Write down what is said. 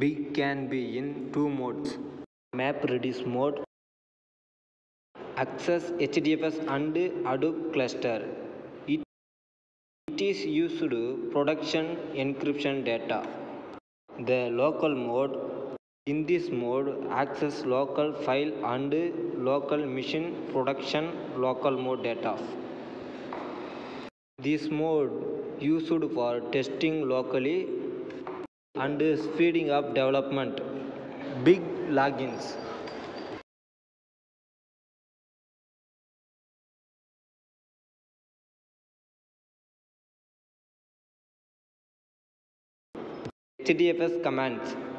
Pig can be in two modes MapReduce mode access HDFS and Hadoop cluster. It is used to production encryption data. The local mode in this mode access local file and local machine production local mode data. This mode used for testing locally and speeding up development. Pig logins. HDFS commands